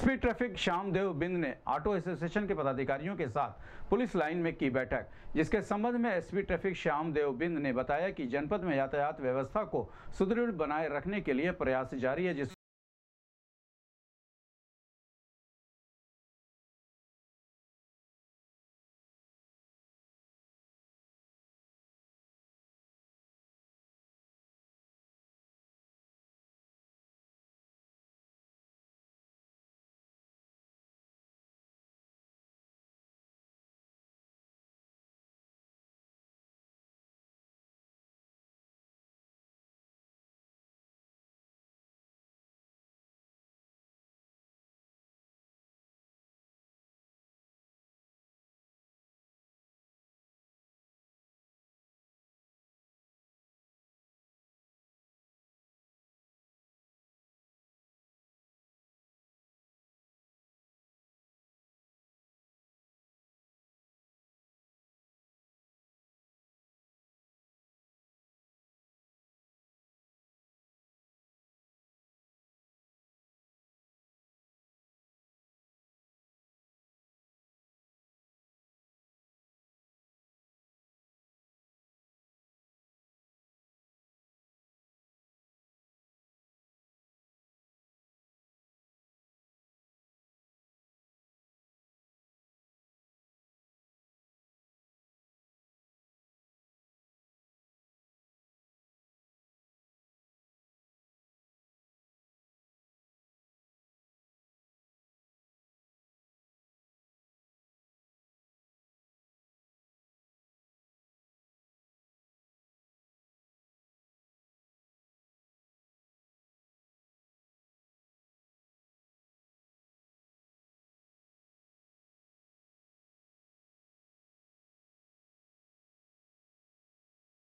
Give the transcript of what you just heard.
SP traffic Shyam Dev Bind ने auto association के पदाधिकारियों के साथ पुलिस लाइन में की बैठक, जिसके संबंध में एसपी ट्रैफ़िक श्याम देव बिंद ने बताया कि जनपद में यातायात व्यवस्था को सुदृढ़ बनाए रखने के लिए प्रयास जारी है, जिस